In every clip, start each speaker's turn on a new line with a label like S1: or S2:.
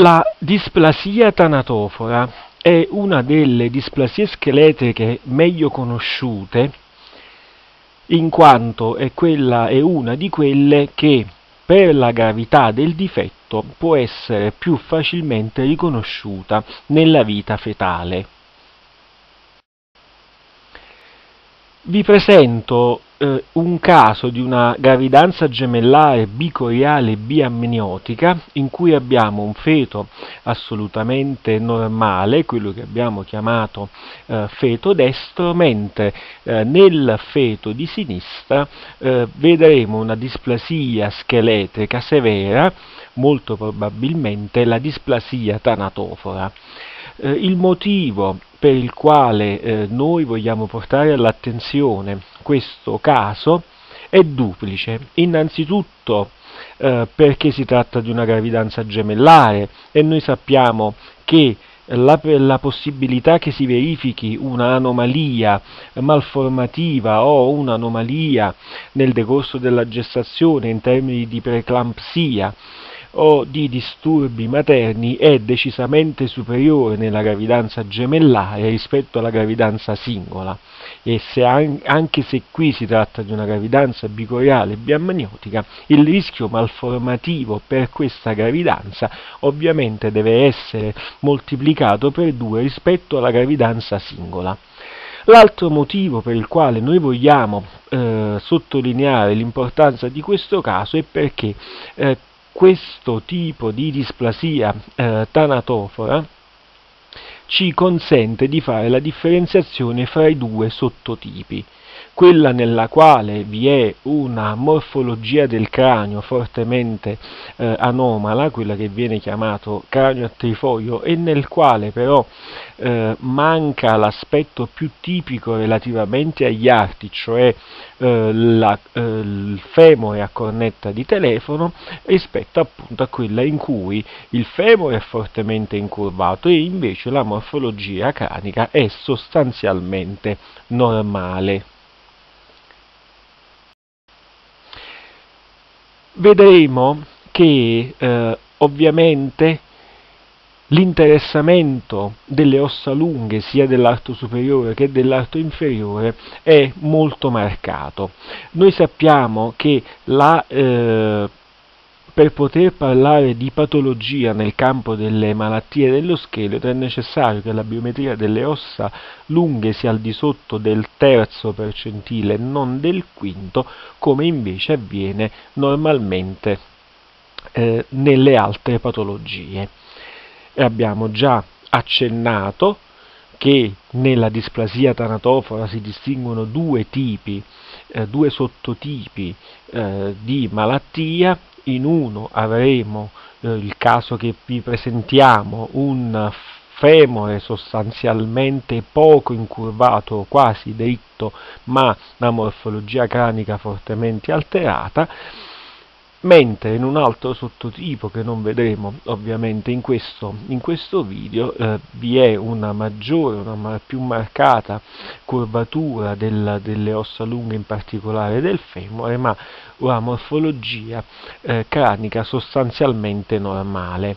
S1: La displasia tanatofora è una delle displasie scheletriche meglio conosciute in quanto è, quella, è una di quelle che per la gravità del difetto può essere più facilmente riconosciuta nella vita fetale. Vi presento eh, un caso di una gravidanza gemellare bicoriale biamniotica in cui abbiamo un feto assolutamente normale, quello che abbiamo chiamato eh, feto destro, mentre eh, nel feto di sinistra eh, vedremo una displasia scheletrica severa, molto probabilmente la displasia tanatofora. Eh, il motivo per il quale eh, noi vogliamo portare all'attenzione questo caso è duplice. Innanzitutto eh, perché si tratta di una gravidanza gemellare e noi sappiamo che la, la, possibilità che si verifichi un'anomalia malformativa o un'anomalia nel decorso della gestazione in termini di preeclampsia o di disturbi materni è decisamente superiore nella gravidanza gemellare rispetto alla gravidanza singola e se anche se qui si tratta di una gravidanza bicoriale biamniotica, il rischio malformativo per questa gravidanza ovviamente deve essere moltiplicato per due rispetto alla gravidanza singola. L'altro motivo per il quale noi vogliamo eh, sottolineare l'importanza di questo caso è perché eh, questo tipo di displasia eh, tanatofora ci consente di fare la differenziazione fra i due sottotipi quella nella quale vi è una morfologia del cranio fortemente eh, anomala, quella che viene chiamato cranio a trifoglio, e nel quale però eh, manca l'aspetto più tipico relativamente agli arti, cioè eh, la, eh, il femore a cornetta di telefono, rispetto appunto a quella in cui il femore è fortemente incurvato e invece la morfologia cranica è sostanzialmente normale. Vedremo che eh, ovviamente l'interessamento delle ossa lunghe sia dell'arto superiore che dell'arto inferiore è molto marcato. Noi sappiamo che la eh, per poter parlare di patologia nel campo delle malattie dello scheletro è necessario che la biometria delle ossa lunghe sia al di sotto del terzo percentile, non del quinto, come invece avviene normalmente eh, nelle altre patologie. E abbiamo già accennato che nella displasia tanatofora si distinguono due tipi, eh, due sottotipi eh, di malattia, in uno avremo eh, il caso che vi presentiamo, un femore sostanzialmente poco incurvato, quasi dritto, ma una morfologia cranica fortemente alterata, mentre in un altro sottotipo che non vedremo ovviamente in questo, in questo video eh, vi è una maggiore, una più marcata curvatura del, delle ossa lunghe in particolare del femore ma una morfologia eh, cranica sostanzialmente normale.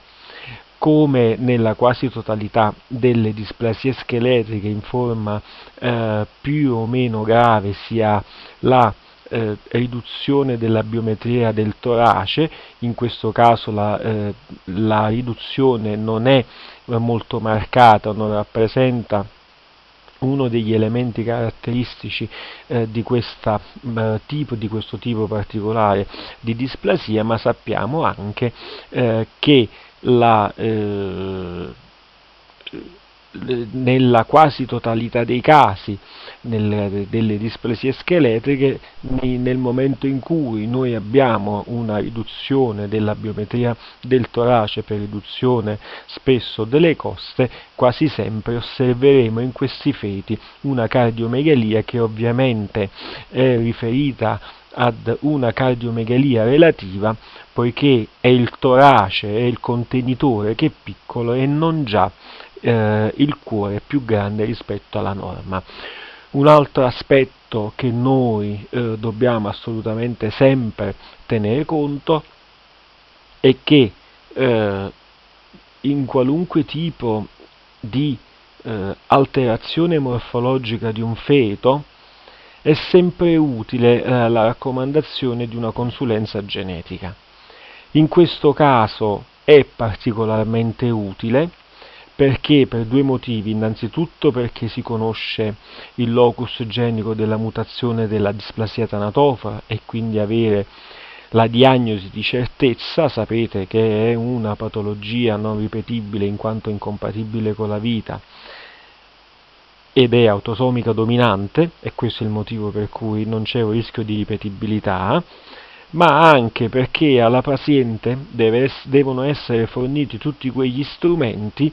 S1: Come nella quasi totalità delle displasie scheletriche in forma eh, più o meno grave sia la eh, riduzione della biometria del torace, in questo caso la, eh, la riduzione non è molto marcata, non rappresenta uno degli elementi caratteristici eh, di, questa, eh, tipo, di, questo tipo particolare di displasia, ma sappiamo anche eh, che la, eh, nella quasi totalità dei casi nel, delle displasie scheletriche nel momento in cui noi abbiamo una riduzione della biometria del torace per riduzione spesso delle coste quasi sempre osserveremo in questi feti una cardiomegalia che ovviamente è riferita ad una cardiomegalia relativa poiché è il torace, è il contenitore che è piccolo e non già eh, il cuore più grande rispetto alla norma. Un altro aspetto che noi eh, dobbiamo assolutamente sempre tenere conto è che eh, in qualunque tipo di eh, alterazione morfologica di un feto, è sempre utile eh, la raccomandazione di una consulenza genetica. In questo caso è particolarmente utile perché? Per due motivi, innanzitutto perché si conosce il locus genico della mutazione della displasia tanatofora e quindi avere la diagnosi di certezza, sapete che è una patologia non ripetibile in quanto incompatibile con la vita ed è autosomica dominante, e questo è il motivo per cui non c'è un rischio di ripetibilità, ma anche perché alla paziente deve, devono essere forniti tutti quegli strumenti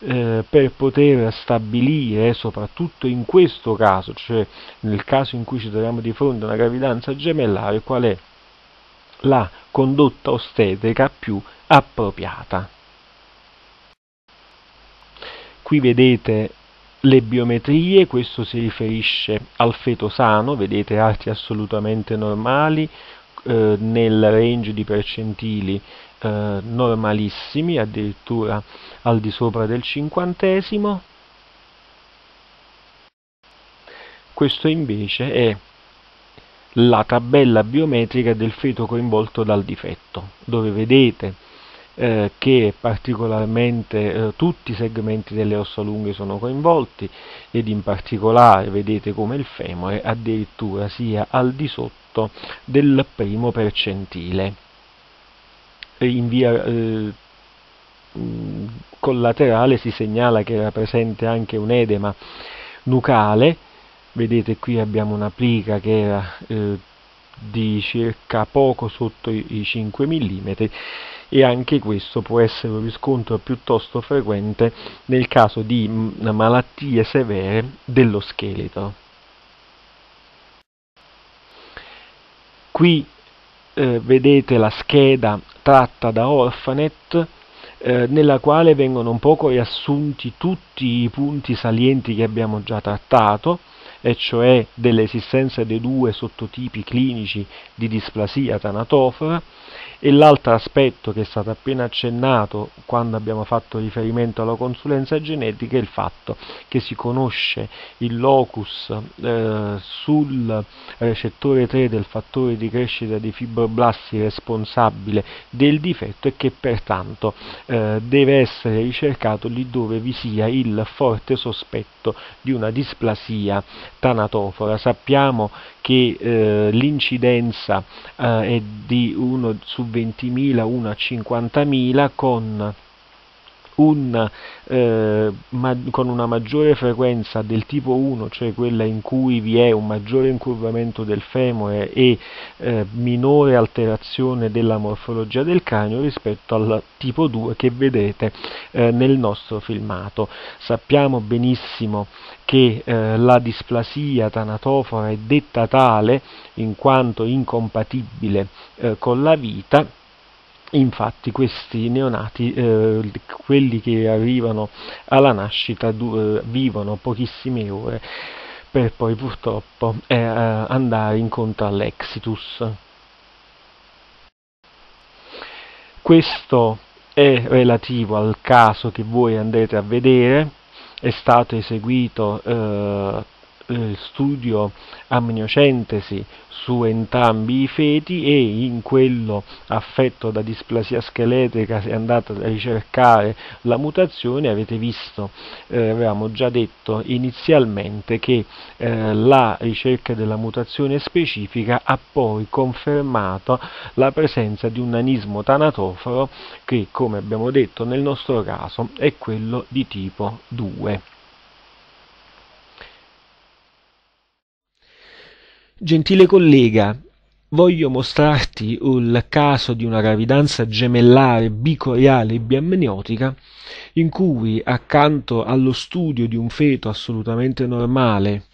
S1: eh, per poter stabilire, soprattutto in questo caso, cioè nel caso in cui ci troviamo di fronte a una gravidanza gemellare, qual è la condotta ostetrica più appropriata. Qui vedete le biometrie, questo si riferisce al feto sano, vedete arti assolutamente normali, eh, nel range di percentili eh, normalissimi, addirittura al di sopra del cinquantesimo. Questo invece è la tabella biometrica del feto coinvolto dal difetto, dove vedete eh, che particolarmente eh, tutti i segmenti delle ossa lunghe sono coinvolti ed in particolare vedete come il femore addirittura sia al di sotto del primo percentile. In via eh, collaterale si segnala che era presente anche un edema nucale, vedete qui abbiamo una plica che era eh, di circa poco sotto i 5 mm e anche questo può essere un riscontro piuttosto frequente nel caso di malattie severe dello scheletro. Qui eh, vedete la scheda tratta da Orphanet eh, nella quale vengono un poco riassunti tutti i punti salienti che abbiamo già trattato, e cioè dell'esistenza dei due sottotipi clinici di displasia tanatofora, e l'altro aspetto che è stato appena accennato quando abbiamo fatto riferimento alla consulenza genetica è il fatto che si conosce il locus eh, sul recettore 3 del fattore di crescita dei fibroblasti responsabile del difetto e che pertanto eh, deve essere ricercato lì dove vi sia il forte sospetto di una displasia tanatofora. Sappiamo che eh, l'incidenza eh, è di 1 su 20.000, 1 a 50.000 con un, eh, ma, con una maggiore frequenza del tipo 1, cioè quella in cui vi è un maggiore incurvamento del femore e eh, minore alterazione della morfologia del cranio rispetto al tipo 2 che vedete eh, nel nostro filmato. Sappiamo benissimo che eh, la displasia tanatofora è detta tale in quanto incompatibile eh, con la vita Infatti questi neonati, eh, quelli che arrivano alla nascita, du- eh, vivono pochissime ore per poi purtroppo eh, andare incontro all'exitus. Questo è relativo al caso che voi andrete a vedere, è stato eseguito eh, eh, studio amniocentesi su entrambi i feti e in quello affetto da displasia scheletrica si è andato a ricercare la mutazione, avete visto, eh, avevamo già detto inizialmente che eh, la ricerca della mutazione specifica ha poi confermato la presenza di un nanismo tanatoforo che, come abbiamo detto nel nostro caso, è quello di tipo 2. Gentile collega, voglio mostrarti il caso di una gravidanza gemellare bicoriale biamniotica in cui accanto allo studio di un feto assolutamente normale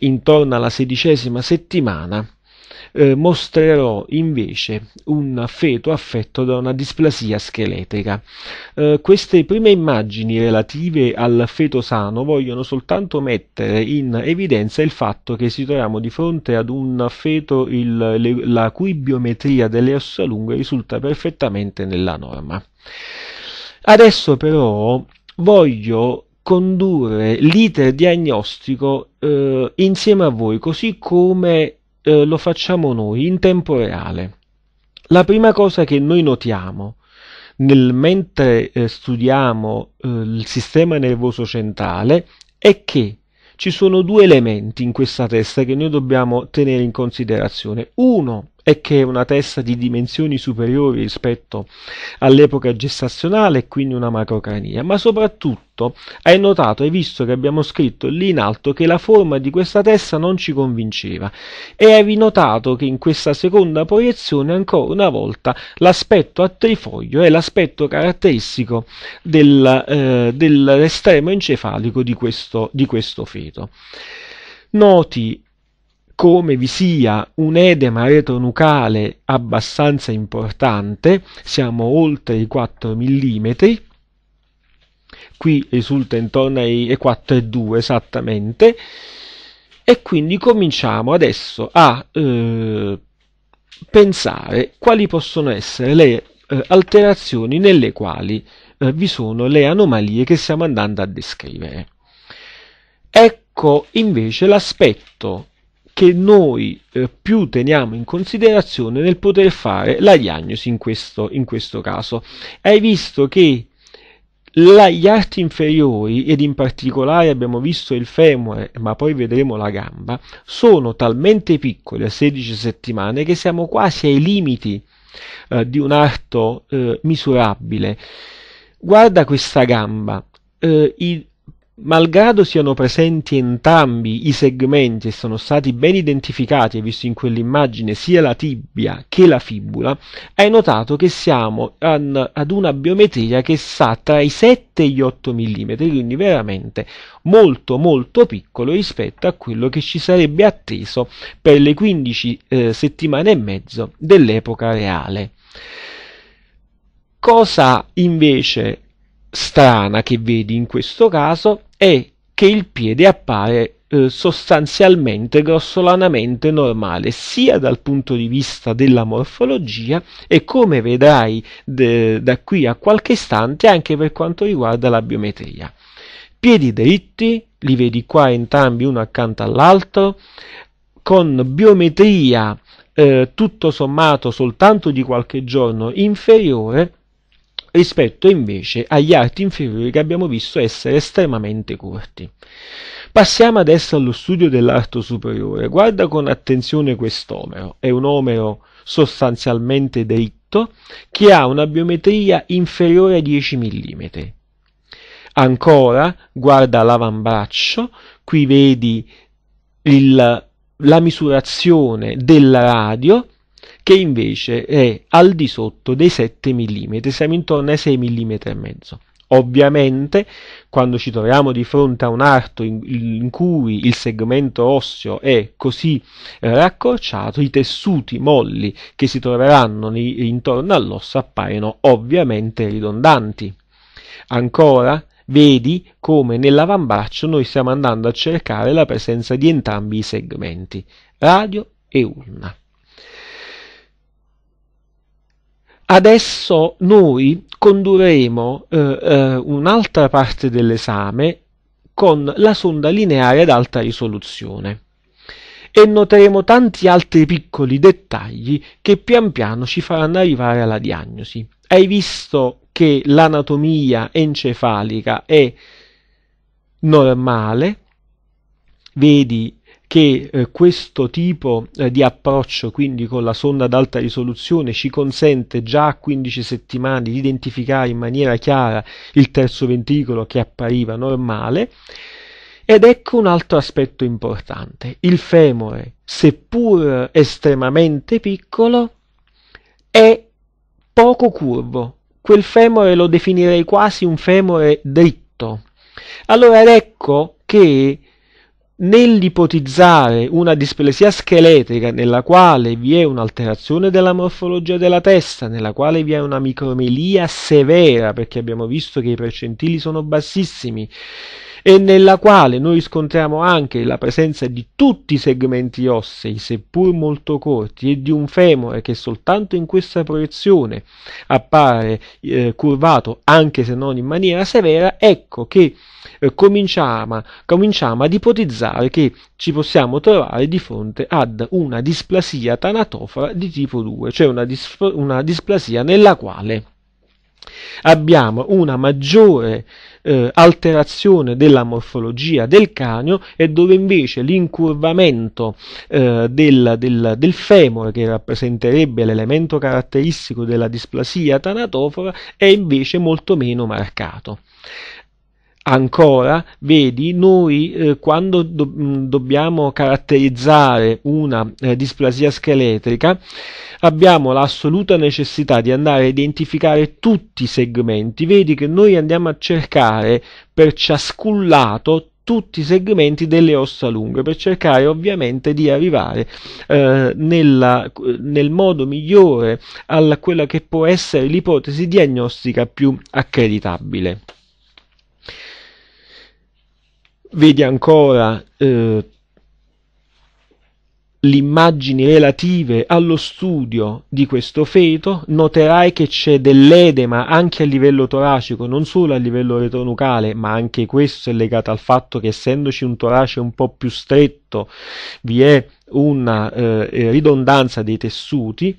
S1: intorno alla sedicesima settimana eh, mostrerò invece un feto affetto da una displasia scheletrica. Eh, queste prime immagini relative al feto sano vogliono soltanto mettere in evidenza il fatto che ci troviamo di fronte ad un feto il, le, la cui biometria delle ossa lunghe risulta perfettamente nella norma. Adesso però voglio condurre l'iter diagnostico eh, insieme a voi, così come eh, lo facciamo noi in tempo reale. La prima cosa che noi notiamo nel, mentre eh, studiamo eh, il sistema nervoso centrale è che ci sono due elementi in questa testa che noi dobbiamo tenere in considerazione. Uno è che è una testa di dimensioni superiori rispetto all'epoca gestazionale e quindi una macrocrania, ma soprattutto hai notato, hai visto che abbiamo scritto lì in alto che la forma di questa testa non ci convinceva e hai notato che in questa seconda proiezione ancora una volta l'aspetto a trifoglio è l'aspetto caratteristico del, eh, dell'estremo encefalico di questo, di questo feto. Noti come vi sia un edema retronucale abbastanza importante, siamo oltre i 4 mm, qui risulta intorno ai 4,2 esattamente, e quindi cominciamo adesso a eh, pensare quali possono essere le eh, alterazioni nelle quali eh, vi sono le anomalie che stiamo andando a descrivere. Ecco invece l'aspetto che noi eh, più teniamo in considerazione nel poter fare la diagnosi in questo, in questo caso. Hai visto che la, gli arti inferiori, ed in particolare abbiamo visto il femore, ma poi vedremo la gamba, sono talmente piccoli a 16 settimane che siamo quasi ai limiti eh, di un arto eh, misurabile. Guarda questa gamba, eh, i, Malgrado siano presenti entrambi i segmenti e sono stati ben identificati, visto in quell'immagine, sia la tibia che la fibula, hai notato che siamo an, ad una biometria che sta tra i 7 e gli 8 mm, quindi veramente molto molto piccolo rispetto a quello che ci sarebbe atteso per le 15 eh, settimane e mezzo dell'epoca reale. Cosa invece strana che vedi in questo caso è che il piede appare eh, sostanzialmente grossolanamente normale sia dal punto di vista della morfologia e come vedrai de, da qui a qualche istante anche per quanto riguarda la biometria. Piedi dritti, li vedi qua entrambi uno accanto all'altro, con biometria eh, tutto sommato soltanto di qualche giorno inferiore rispetto invece agli arti inferiori che abbiamo visto essere estremamente corti. Passiamo adesso allo studio dell'arto superiore. Guarda con attenzione quest'omero, è un omero sostanzialmente dritto che ha una biometria inferiore a 10 mm. Ancora, guarda l'avambraccio, qui vedi il, la misurazione del radio che invece è al di sotto dei 7 mm, siamo intorno ai 6 mm e mezzo. Ovviamente, quando ci troviamo di fronte a un arto in, in cui il segmento osseo è così eh, raccorciato, i tessuti molli che si troveranno nei, intorno all'osso appaiono ovviamente ridondanti. Ancora, vedi come nell'avambraccio noi stiamo andando a cercare la presenza di entrambi i segmenti, radio e ulna. Adesso noi condurremo eh, eh, un'altra parte dell'esame con la sonda lineare ad alta risoluzione e noteremo tanti altri piccoli dettagli che pian piano ci faranno arrivare alla diagnosi. Hai visto che l'anatomia encefalica è normale, vedi che eh, questo tipo eh, di approccio, quindi con la sonda ad alta risoluzione, ci consente già a 15 settimane di identificare in maniera chiara il terzo ventricolo che appariva normale. Ed ecco un altro aspetto importante. Il femore, seppur estremamente piccolo, è poco curvo. Quel femore lo definirei quasi un femore dritto. Allora ecco che Nell'ipotizzare una displasia scheletrica nella quale vi è un'alterazione della morfologia della testa, nella quale vi è una micromelia severa, perché abbiamo visto che i percentili sono bassissimi, e nella quale noi riscontriamo anche la presenza di tutti i segmenti ossei, seppur molto corti, e di un femore che soltanto in questa proiezione appare eh, curvato, anche se non in maniera severa, ecco che eh, cominciamo, cominciamo ad ipotizzare che ci possiamo trovare di fronte ad una displasia tanatofora di tipo 2, cioè una, dis- una displasia nella quale abbiamo una maggiore eh, alterazione della morfologia del cranio e dove invece l'incurvamento eh, del, del, del, femore che rappresenterebbe l'elemento caratteristico della displasia tanatofora è invece molto meno marcato. Ancora, vedi, noi eh, quando do- mm, dobbiamo caratterizzare una eh, displasia scheletrica abbiamo l'assoluta necessità di andare a identificare tutti i segmenti. Vedi che noi andiamo a cercare per ciascun lato tutti i segmenti delle ossa lunghe per cercare ovviamente di arrivare eh, nella, nel modo migliore a quella che può essere l'ipotesi diagnostica più accreditabile vedi ancora eh, le immagini relative allo studio di questo feto, noterai che c'è dell'edema anche a livello toracico, non solo a livello retronucale, ma anche questo è legato al fatto che essendoci un torace un po' più stretto vi è una eh, ridondanza dei tessuti,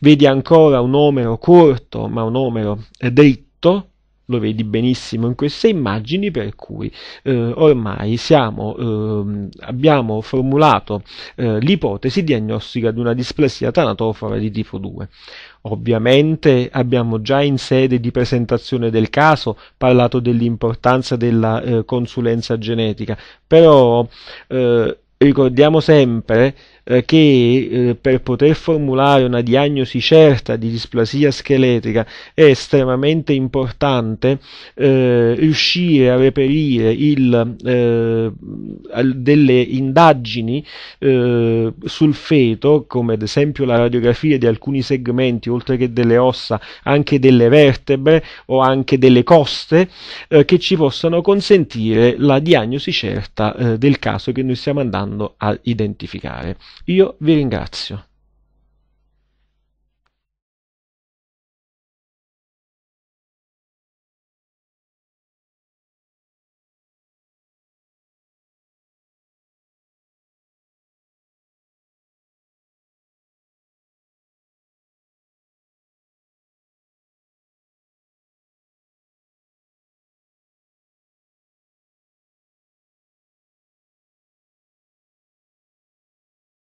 S1: vedi ancora un omero corto ma un omero eh, dritto, lo vedi benissimo in queste immagini per cui eh, ormai siamo, eh, abbiamo formulato eh, l'ipotesi diagnostica di una displasia tanatofora di tipo 2. Ovviamente abbiamo già in sede di presentazione del caso parlato dell'importanza della eh, consulenza genetica, però eh, ricordiamo sempre eh, che eh, per poter formulare una diagnosi certa di displasia scheletrica è estremamente importante eh, riuscire a reperire il, eh, delle indagini eh, sul feto, come ad esempio la radiografia di alcuni segmenti, oltre che delle ossa, anche delle vertebre o anche delle coste, che ci possano consentire la diagnosi certa del caso che noi stiamo andando a identificare. Io vi ringrazio.